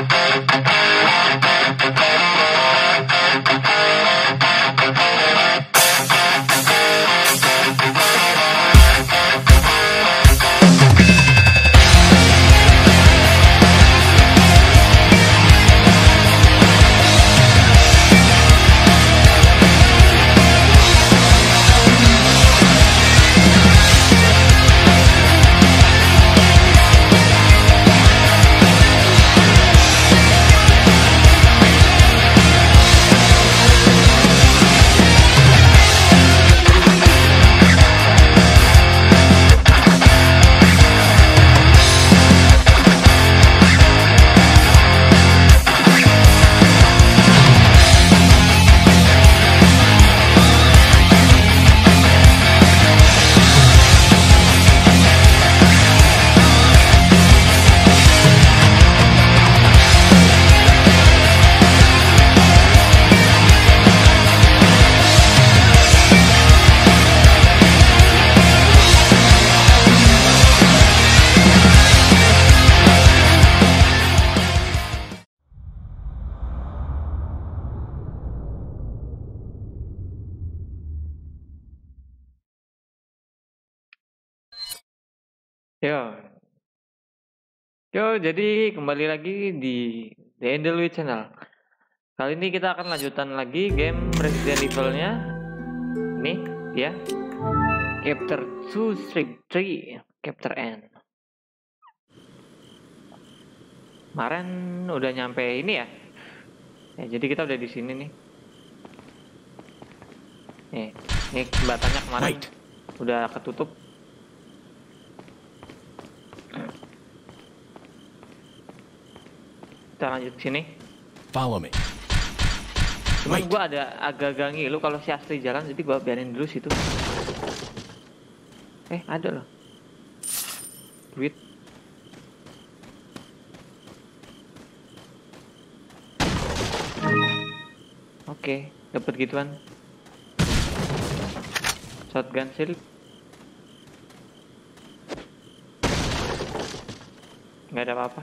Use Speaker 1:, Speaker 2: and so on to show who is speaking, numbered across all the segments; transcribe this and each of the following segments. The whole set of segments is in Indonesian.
Speaker 1: Música Yo. Yo, jadi kembali lagi di The Endelwe Channel. Kali ini kita akan lanjutan lagi game Resident Evil-nya. Nih, ya. Chapter 2 Strip 3, Chapter N. Kemarin udah nyampe ini ya. Ya, jadi kita udah di sini nih. Nih, nih jembatannya kemarin
Speaker 2: Wait.
Speaker 1: udah ketutup. Kita lanjut sini.
Speaker 2: Follow me.
Speaker 1: Cuman
Speaker 2: Wait.
Speaker 1: gua ada agak-agak ngilu kalau si Astri jalan jadi gua biarin dulu situ. Eh, ada loh. Duit. Oke, dapat gituan. Shotgun shield. Nggak ada apa-apa.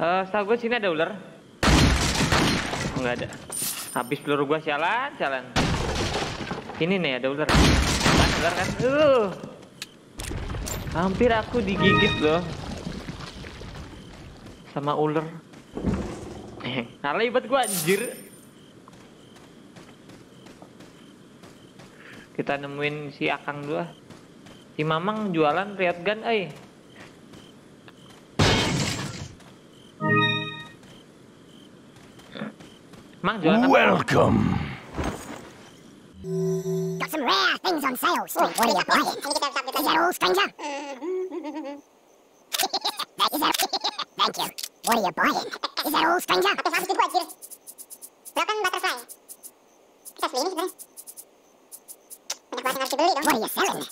Speaker 1: Eh, setahu gue sini ada ular. Oh, nggak ada. Habis peluru gua sialan, jalan. Ini nih ada ular. Kan ular kan? Uh. Hampir aku digigit loh. Sama ular. Nah, libat gua anjir. Kita nemuin si Akang dua. Si Mamang jualan riot gun, eh. Mang jualan?
Speaker 2: Welcome.
Speaker 3: Got some rare things on sale, stranger. What are you buying? Is that all, stranger? that is that. Thank you. What are you buying? Is that all, stranger?
Speaker 4: Hampir habis itu anjir. Broken butterfly. Kita beli ini sebenarnya. Banyak banget yang harus dibeli.
Speaker 3: What are you selling?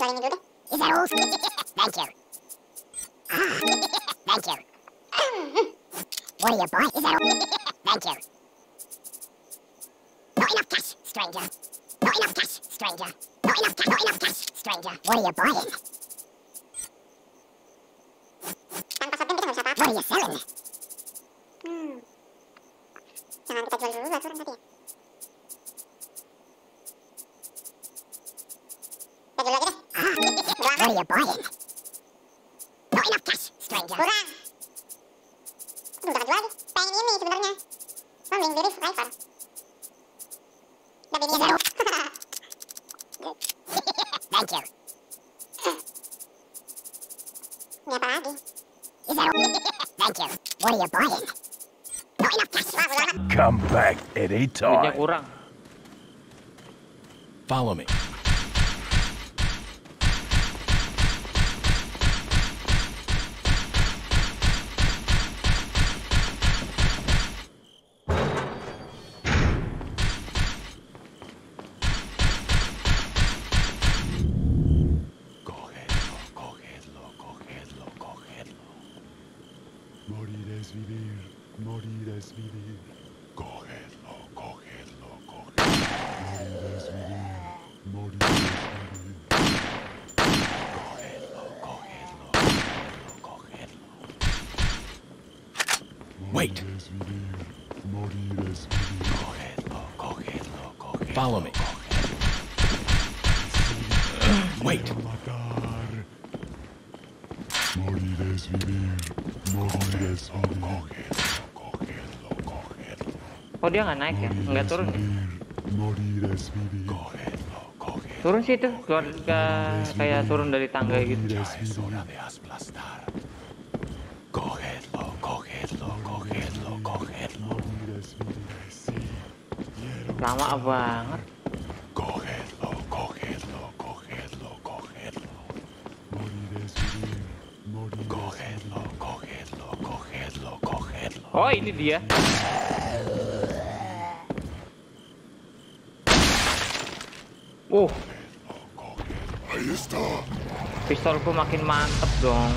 Speaker 4: Jual ini dulu.
Speaker 3: Is that all? Thank you. Ah, thank you. What are you buying? Is that all? Thank you. Not enough cash, stranger. Not enough cash, stranger. Not enough cash. Not enough cash, stranger. What are you buying?
Speaker 4: Tanpa shotgun kita nggak bisa apa-apa.
Speaker 3: What are you selling?
Speaker 4: Hmm. Jangan kita jual dulu buat orang tadi ya. Kita jual lagi deh.
Speaker 3: Ah, what are you buying?
Speaker 2: Anytime.
Speaker 1: kurang.
Speaker 2: Follow me.
Speaker 1: Oh dia nggak naik ya? Nggak turun ya? Turun sih itu, keluar ke, kayak turun dari tangga gitu.
Speaker 5: Morir
Speaker 2: Ya
Speaker 5: es
Speaker 2: es hora
Speaker 1: Pistolku makin mantep dong.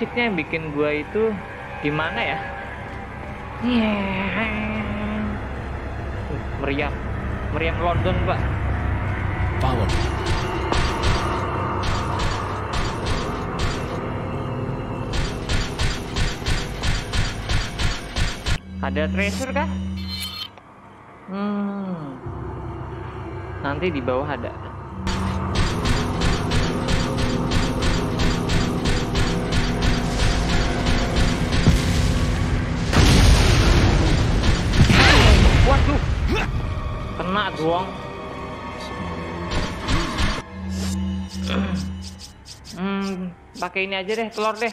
Speaker 1: Musiknya yang bikin gua itu gimana ya? Uh, Meriam. Meriam London, Pak.
Speaker 2: Me.
Speaker 1: Ada treasure kah? Hmm. Nanti di bawah ada. Dong. Hmm, pakai ini aja deh, telur deh.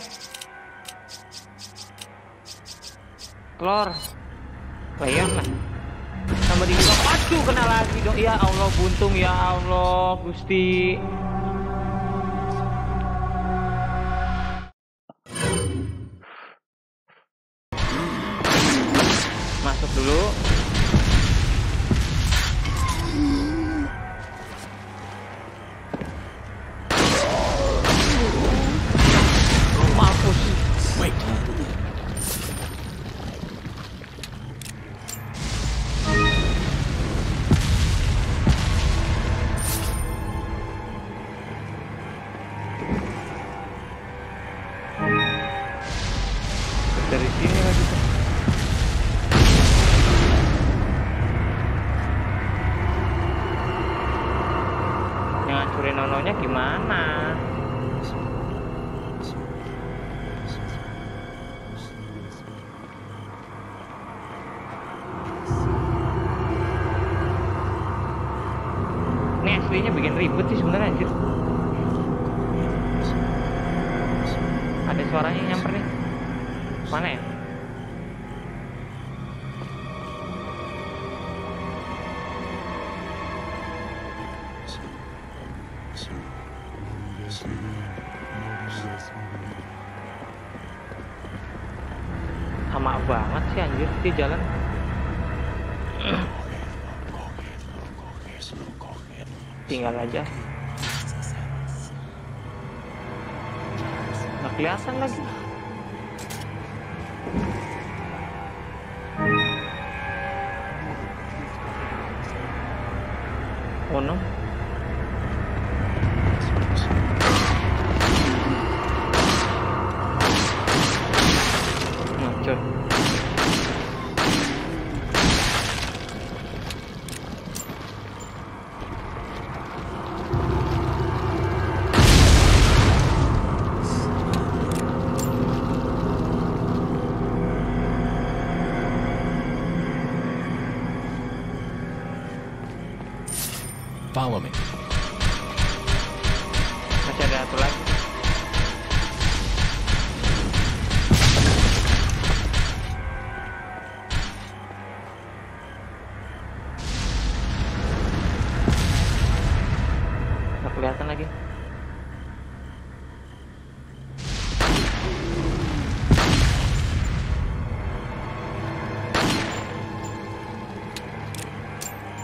Speaker 1: Telur. Bayar lah. Sama di bawah. Aduh, kena lagi dong. Ya Allah, buntung ya Allah, Gusti. Lama banget sih anjir dia jalan. Tinggal aja. Nggak kelihatan lagi.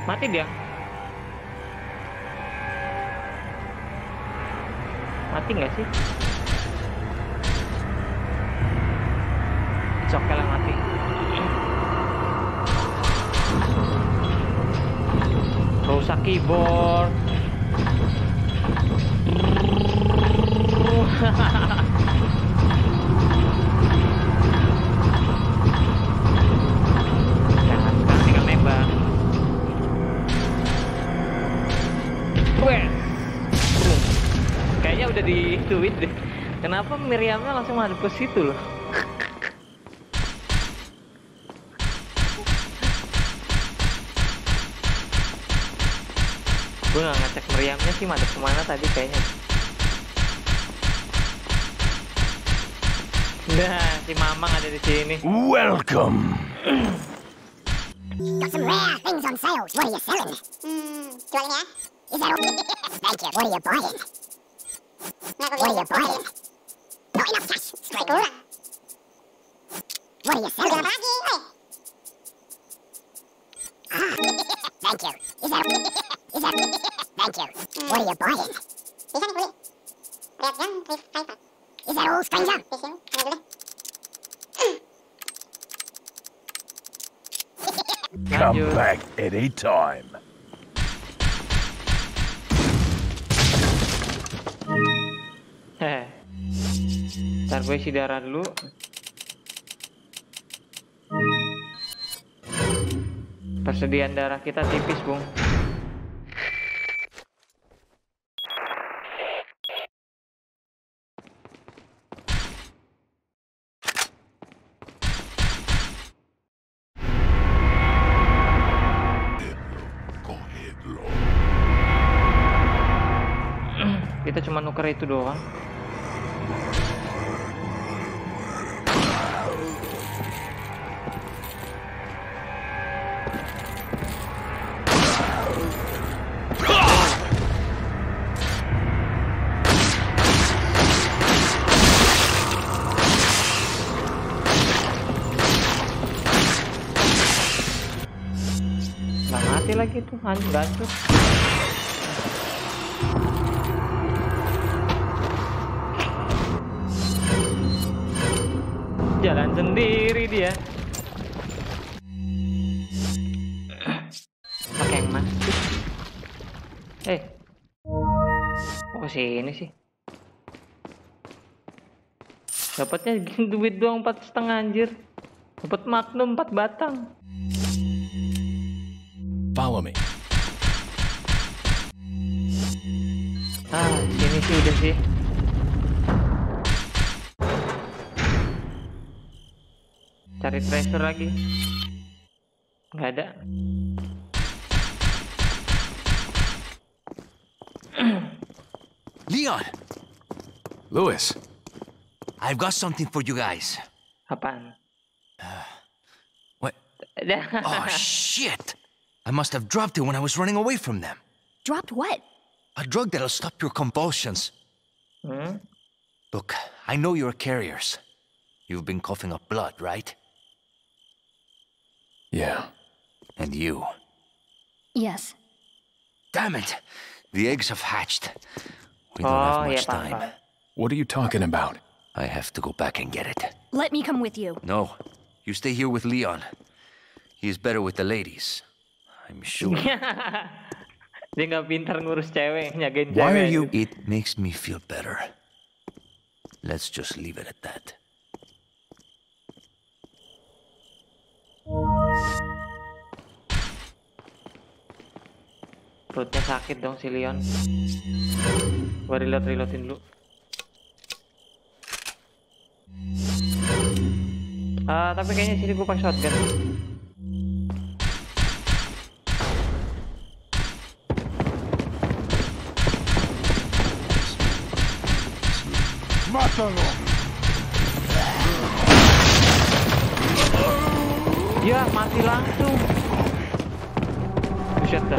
Speaker 1: Mati dia. Mati nggak sih? It's okay mati. Rusak keyboard. udah di tweet deh. Kenapa Miriamnya langsung madep ke situ loh? Gue nggak ngecek Miriamnya sih madep ke mana tadi kayaknya. Nah, si Mamang ada di sini.
Speaker 2: Welcome.
Speaker 3: Got some rare things on sale. What are you selling?
Speaker 4: Hmm, jual ini.
Speaker 3: Is that all? Thank you. What are you buying?
Speaker 4: Nah, aku
Speaker 3: What are
Speaker 4: beli.
Speaker 3: you buying? Not enough cash.
Speaker 4: Masih
Speaker 3: Stranger.
Speaker 4: kurang.
Speaker 3: What are you
Speaker 4: Beli
Speaker 3: selling?
Speaker 4: apa lagi? Woi,
Speaker 3: Ah, thank you. Is that is that thank you? What are you buying?
Speaker 4: bisa nih beli. Lihat jam, revival.
Speaker 3: Is that all, stranger?
Speaker 4: Di sini, ada dulu.
Speaker 2: Come
Speaker 1: Lanjut.
Speaker 2: back anytime.
Speaker 1: Heh. Ntar gue isi darah dulu. Persediaan darah kita tipis, Bung. Kita cuma nuker itu doang. Tuh, hancur hancur. Jalan sendiri dia. Pakai yang mana? Eh. Oh sini sih. Dapatnya duit doang empat setengah anjir. Dapat magnum empat batang.
Speaker 2: Follow me.
Speaker 1: Ah, sini sih udah sih. Cari treasure lagi. Nggak ada.
Speaker 6: Leon,
Speaker 2: Lewis.
Speaker 6: I've got something for you guys.
Speaker 1: Apaan?
Speaker 6: What? Oh, shit! I must have dropped it when I was running away from them.
Speaker 7: Dropped what?
Speaker 6: A drug that'll stop your convulsions.
Speaker 1: Hmm?
Speaker 6: Look, I know you're carriers. You've been coughing up blood, right?
Speaker 2: Yeah.
Speaker 6: And you.
Speaker 7: Yes.
Speaker 6: Damn it! The eggs have hatched. We don't
Speaker 1: Oh,
Speaker 6: have much
Speaker 1: paham,
Speaker 6: time.
Speaker 1: paham.
Speaker 2: What are you talking about?
Speaker 6: I have to go back and get it.
Speaker 7: Let me come with you.
Speaker 6: No, you stay here with Leon. He is better with the ladies. I'm sure.
Speaker 1: Dia nggak pintar ngurus cewek, nyagain
Speaker 2: Why
Speaker 1: cewek.
Speaker 2: are you-
Speaker 6: It makes me feel better. Let's just leave it at that.
Speaker 1: Perutnya sakit dong si Leon. Gua reload reloadin dulu. Ah, tapi kayaknya sini gua pakai shotgun. Ya, mati langsung. Buset dah.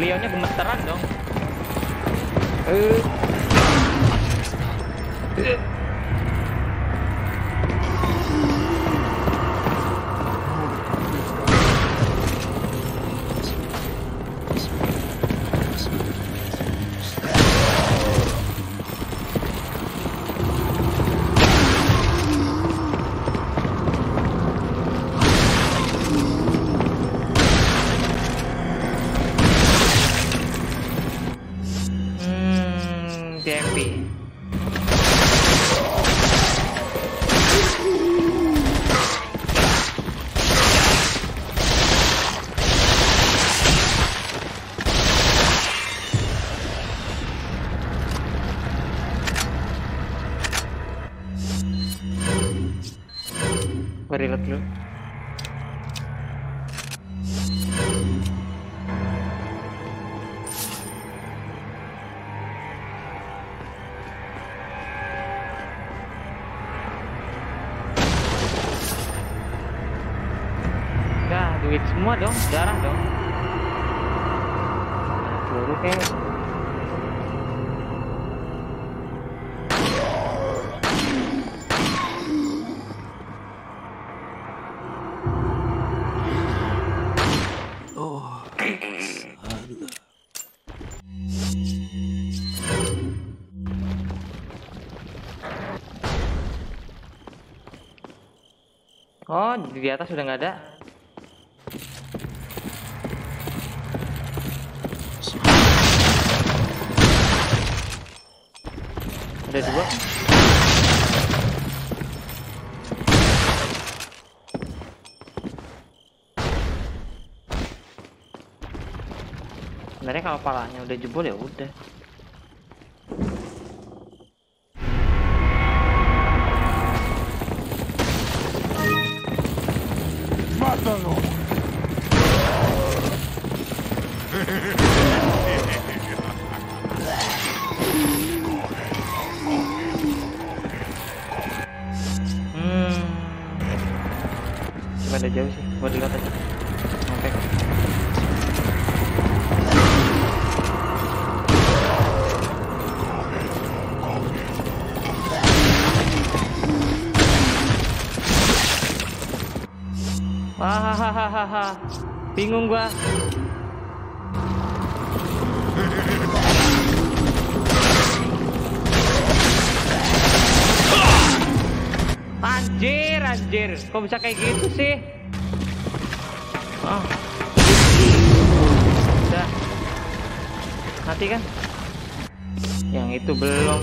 Speaker 1: Leonnya gemeteran dong. Eh. Di atas sudah nggak ada. Ada dua. Sebenarnya kalau palanya udah jebol ya udah. Kok bisa kayak gitu sih? Oh. Udah. Mati kan? Yang itu belum.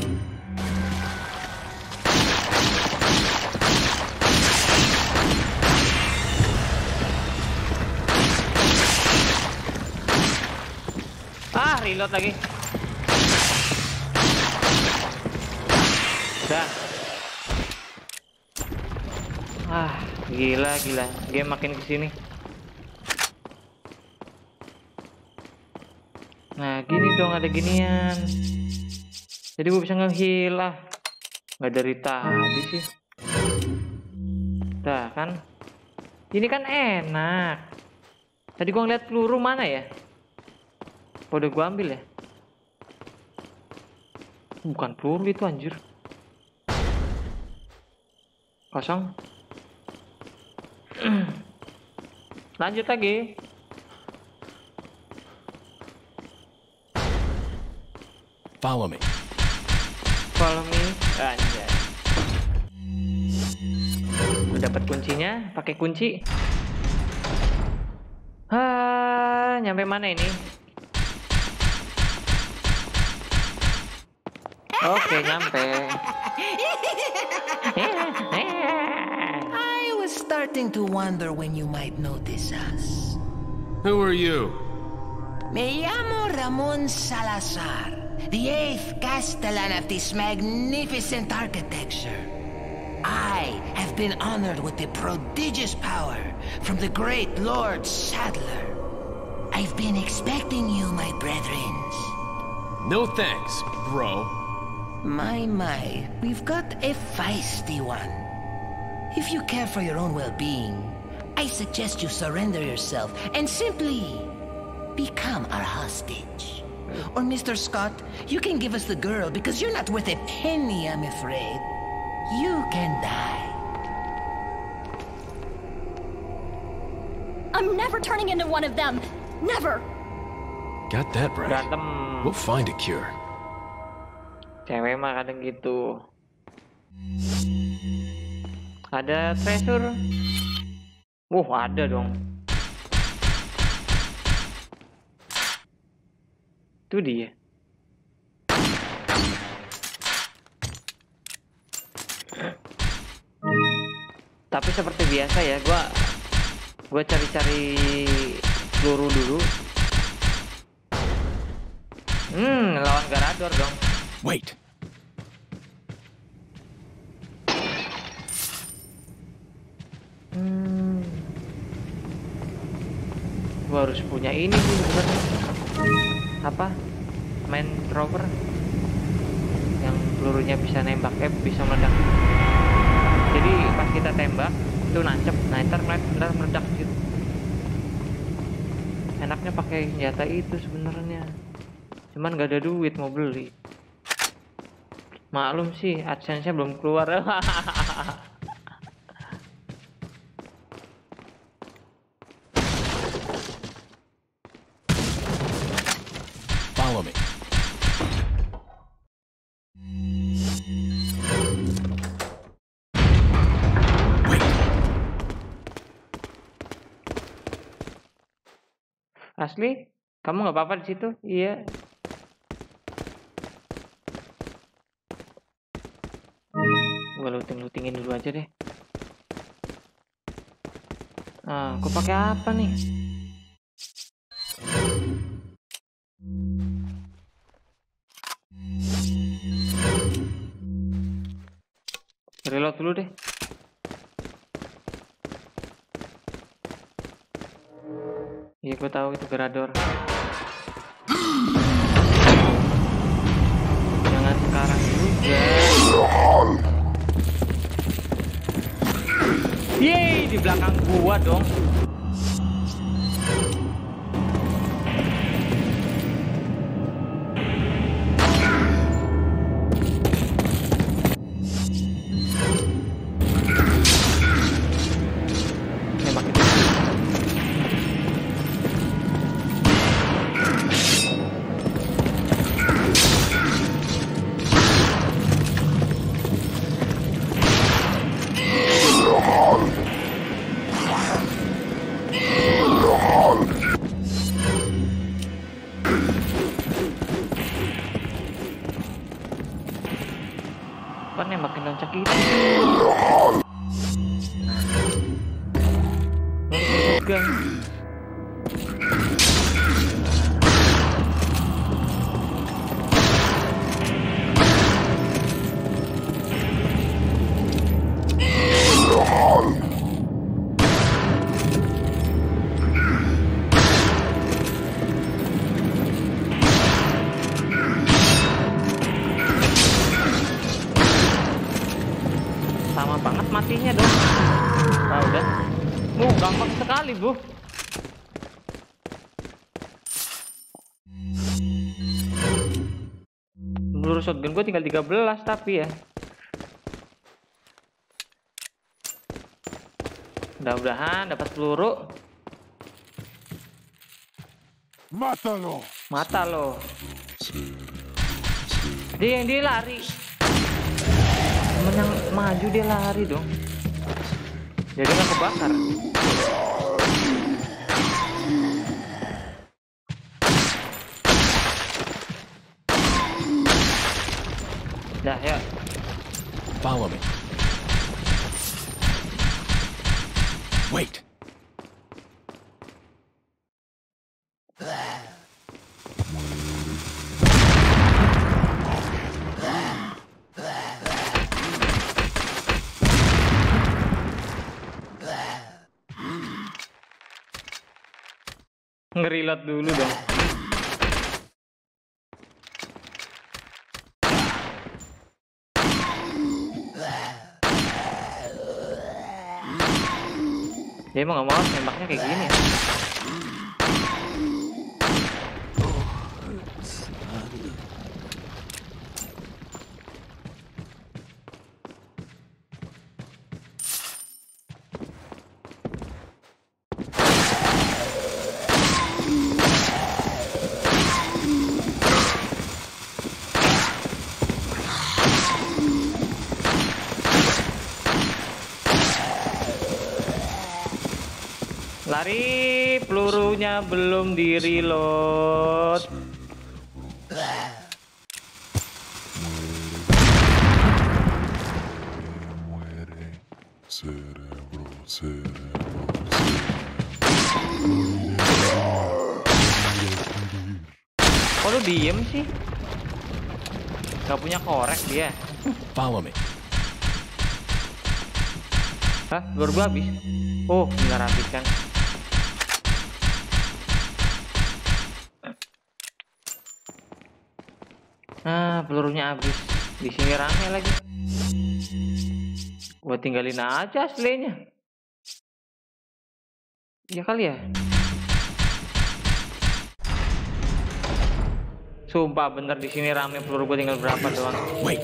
Speaker 1: Ah, reload lagi. Udah. Ah, gila gila. Game makin ke sini. Nah, gini dong ada ginian. Jadi gue bisa nge-heal lah. Nggak dari tadi sih. Dah kan. Ini kan enak. Tadi gua ngeliat peluru mana ya? Udah gua ambil ya? Bukan peluru itu anjir. Kosong. Lanjut lagi.
Speaker 2: Follow me.
Speaker 1: Follow me. Anjay. Udah dapat kuncinya, pakai kunci. Ah, nyampe mana ini? Oke, nyampe.
Speaker 8: starting to wonder when you might notice us.
Speaker 2: Who are you?
Speaker 8: Me llamo Ramon Salazar, the eighth Castellan of this magnificent architecture. I have been honored with the prodigious power from the great Lord Sadler. I've been expecting you, my brethren.
Speaker 2: No thanks, bro.
Speaker 8: My, my, we've got a feisty one. If you care for your own well-being, I suggest you surrender yourself and simply become our hostage. Or Mr. Scott, you can give us the girl because you're not worth a penny, I'm afraid. You can die.
Speaker 7: I'm never turning into one of them. Never.
Speaker 2: Got that right.
Speaker 1: Berantem.
Speaker 2: We'll find a cure.
Speaker 1: Cewek mah kadang gitu. Ada treasure. Wuh, ada dong. Itu dia. Tapi seperti biasa ya, gua gua cari-cari peluru dulu. Hmm, lawan Garador dong.
Speaker 2: Wait.
Speaker 1: Harus punya ini nih sebenarnya. Apa? Main thrower yang pelurunya bisa nembak eh bisa meledak. Jadi pas kita tembak itu nancep, nah ntar meledak, meledak gitu. Enaknya pakai senjata itu sebenarnya. Cuman gak ada duit mau beli. Maklum sih, AdSense-nya belum keluar. Asli? Kamu nggak apa-apa di situ? Iya. Gua looting-lootingin dulu aja deh. Ah, aku pakai apa nih? Reload dulu deh. Iya, gue tahu itu Gerador. Jangan sekarang juga. Yeay, di belakang gua dong. Shotgun gue tinggal 13 tapi ya. Mudah-mudahan dapat peluru.
Speaker 5: ¡Mátalo!
Speaker 1: Mata lo. Dia yang dia lari. Temen yang maju dia lari dong. Jadi nggak kebakar. Dah, yuk.
Speaker 2: Follow me. Wait.
Speaker 1: Ngerilot dulu dong. Dia emang gak mau nembaknya kayak gini ya. Lari, belum di reload.
Speaker 5: Cerebro,
Speaker 1: Kok lu diem sih? Gak punya korek dia.
Speaker 2: Follow me.
Speaker 1: Hah? Luar gua habis? Oh, benar habis kan. Ah, pelurunya habis. Di sini rame lagi. Gua tinggalin aja aslinya. Ya kali ya. Sumpah bener di sini rame peluru gua tinggal berapa doang.
Speaker 2: Wait.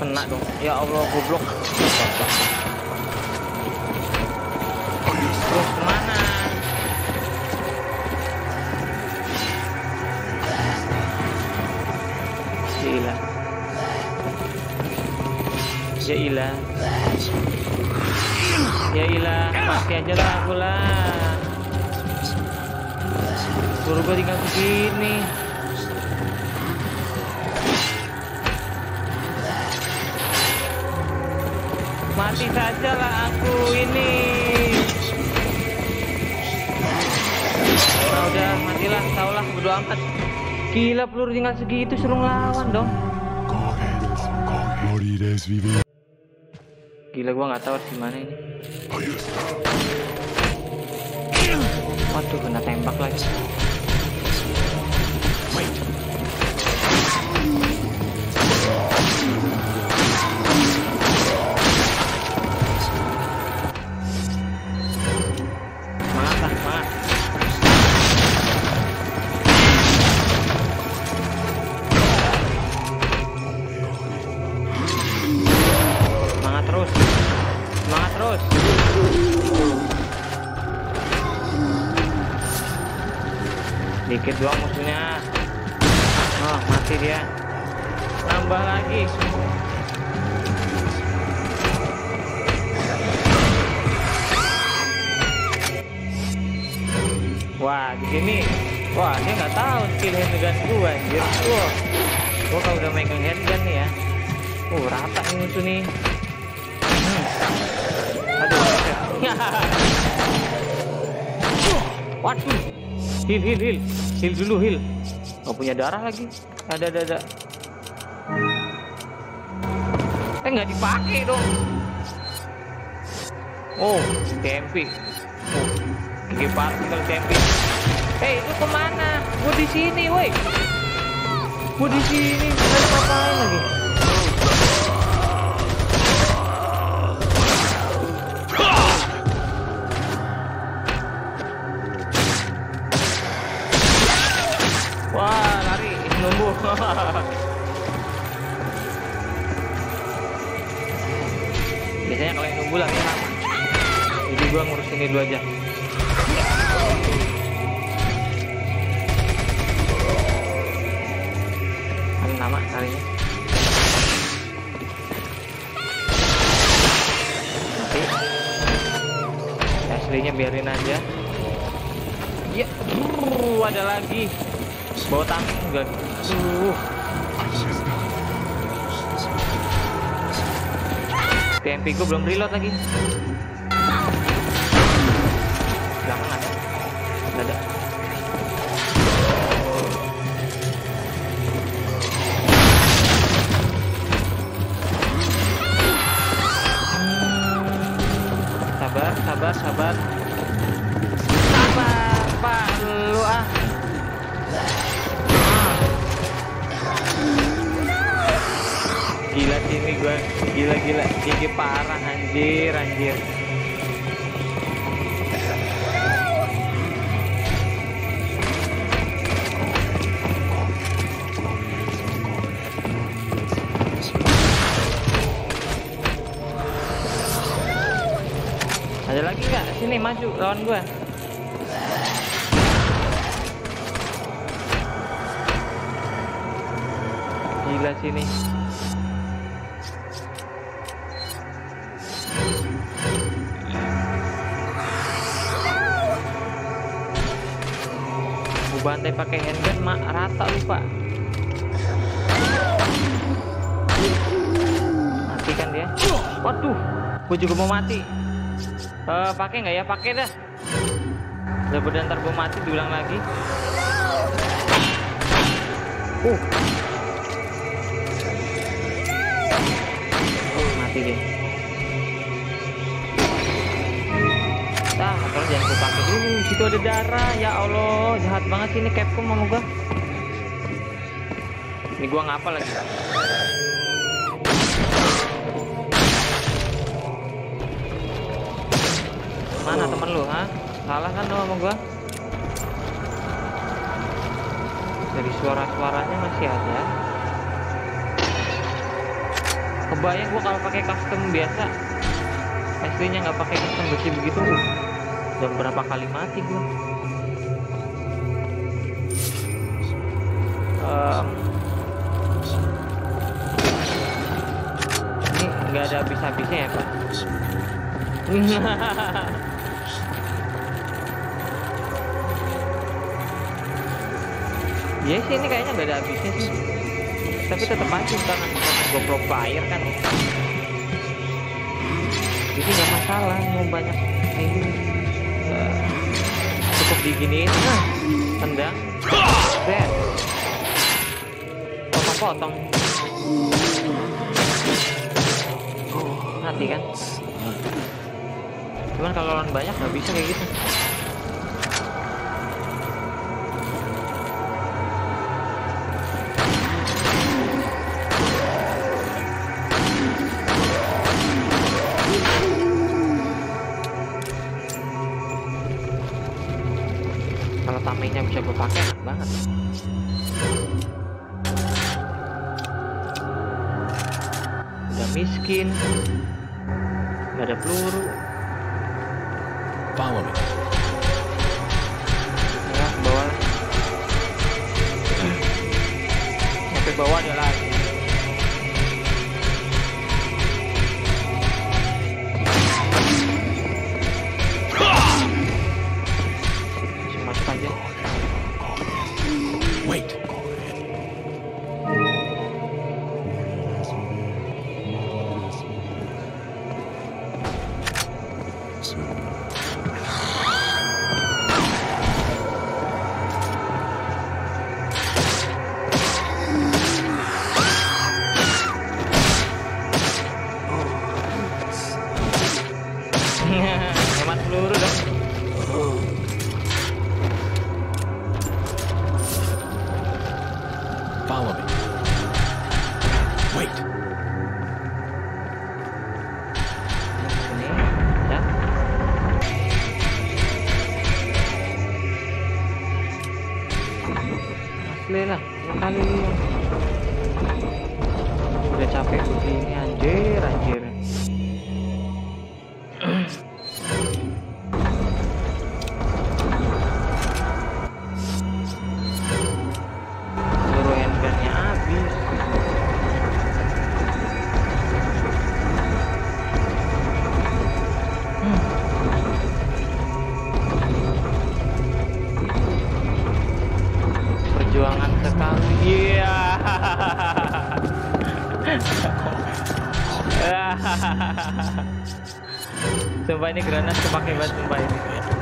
Speaker 1: Kena dong. Ya Allah, goblok. Terus ke mana? Gila. Ya ilah. Ya ilah, mati aja lah aku lah. Suruh gua tinggal segini. Mati sajalah aku ini. Nah udah matilah, taulah bodo amat. Gila peluru tinggal segitu suruh ngelawan dong. Gila gua nggak tahu harus gimana ini. Waduh kena tembak lagi. Heal, heal, dulu, heal. Gak punya darah lagi. Ada, ada, ada. Eh, nggak dipakai dong. Oh, tempi. Oh, gigi kalau tempi. Hei, itu ke mana? Gua di sini, woi. Gua di sini. Nggak ngapain lagi? Biasanya kalau yang nunggu lari lama. Jadi gua ngurus ini dulu aja. Paling lama larinya. Nanti aslinya biarin aja. Ya, ada lagi. Bawa tameng juga. Uh. TMP gue belum reload lagi. Anjir. Ada lagi nggak? Sini maju lawan gua. Gila sini. Bantai pakai handgun mak rata lu pak. Mati kan dia? Waduh, gua juga mau mati. Eh, pakai nggak ya? Pakai dah. Daripada ntar gue mati diulang lagi. Uh. Uh, mati deh. Jangan gue pakai dulu. Situ ada darah. Ya Allah, jahat banget sih ini Capcom sama gua. Ini gua ngapa lagi? Mana temen lu, ha? Salah kan sama gua? Dari suara-suaranya masih ada. Kebayang gua kalau pakai custom biasa. Aslinya nggak pakai custom besi begitu. Udah berapa kali mati gua. Em, ini nggak ada habis-habisnya ya, Pak? Iya sih ini kayaknya nggak ada habisnya sih. Tapi tetap aja karena gue pro player kan. Jadi nggak masalah mau banyak cukup diginiin nah tendang. Set. Potong-potong. Mati kan? Cuman kalau lawan banyak nggak bisa kayak gitu. Nggak Sumpah ini granat kepake banget sumpah ini.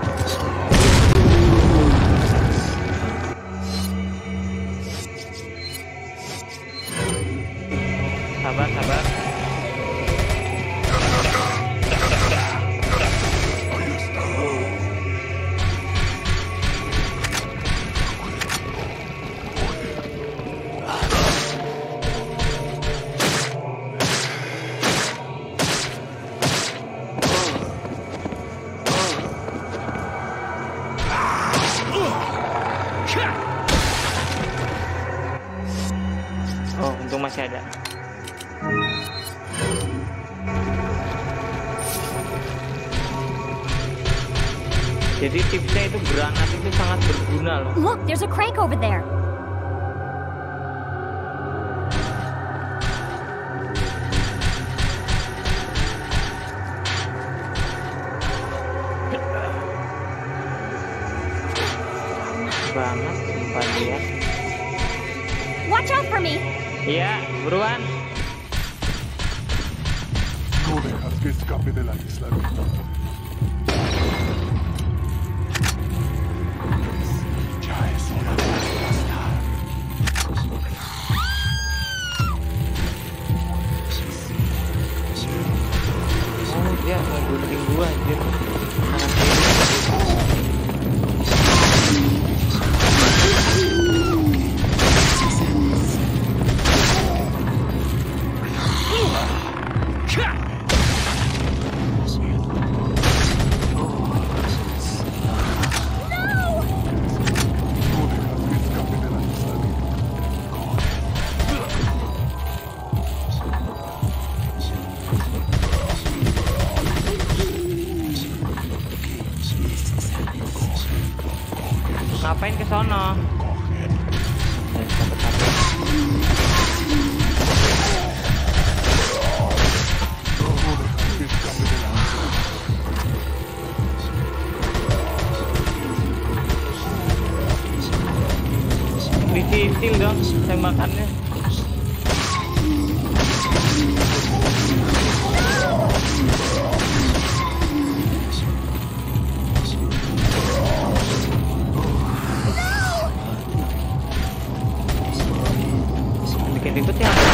Speaker 1: Banget sumpah dia.
Speaker 7: Watch out for me.
Speaker 1: Iya, buruan.
Speaker 5: No dejas que escape de
Speaker 1: Dicitil dong tembakannya. Bikin ribet ya.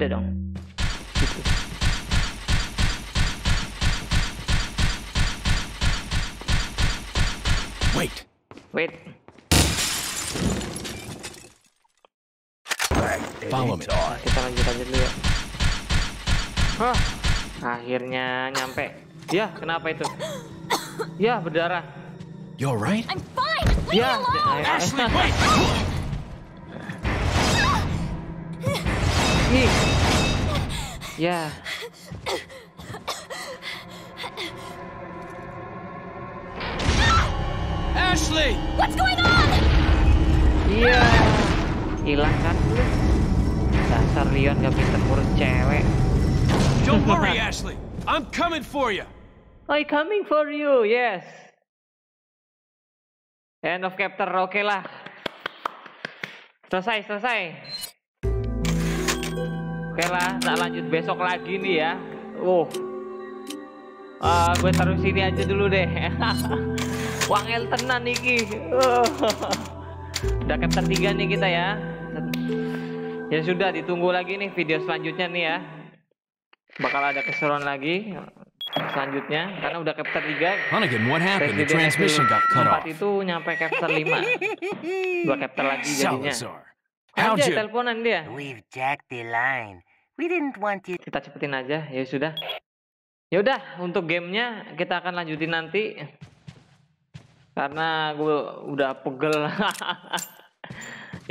Speaker 1: Ada dong. Gitu.
Speaker 2: Wait.
Speaker 1: Wait.
Speaker 2: Follow me.
Speaker 1: Kita lanjut aja dulu ya. Hah, akhirnya nyampe. Ya, kenapa itu? Ya, berdarah.
Speaker 2: You alright?
Speaker 7: I'm fine. Leave
Speaker 1: Ya,
Speaker 7: me alone.
Speaker 2: Ashley, wait!
Speaker 1: Ih. Ya.
Speaker 2: Ashley!
Speaker 7: What's going on?
Speaker 1: Iya. Hilang kan? Dasar Leon gak pinter ngurus cewek.
Speaker 9: Don't worry, Ashley. I'm coming for you.
Speaker 1: I coming for you, yes. End of chapter, oke lah. Selesai, selesai. Oke lah, tak lanjut besok lagi nih ya. Uh. Ah, gue taruh sini aja dulu deh. Wangel tenan iki. Uh. Udah chapter 3 nih kita ya. Ya sudah, ditunggu lagi nih video selanjutnya nih ya. Bakal ada keseruan lagi selanjutnya karena udah chapter 3
Speaker 9: Hunnigan, what happened? The transmission got cut
Speaker 1: 4
Speaker 9: off.
Speaker 1: itu nyampe chapter 5 Dua chapter lagi jadinya
Speaker 9: Salazar. How'd
Speaker 1: Aja
Speaker 9: you?
Speaker 1: teleponan dia
Speaker 8: We've jacked the line. We didn't want you.
Speaker 1: Kita cepetin aja. Ya sudah. Ya udah untuk gamenya kita akan lanjutin nanti. Karena gue udah pegel.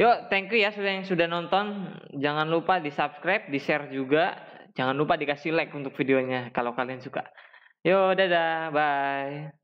Speaker 1: Yuk thank you ya sudah yang sudah nonton. Jangan lupa di subscribe, di share juga. Jangan lupa dikasih like untuk videonya kalau kalian suka. Yo dadah. Bye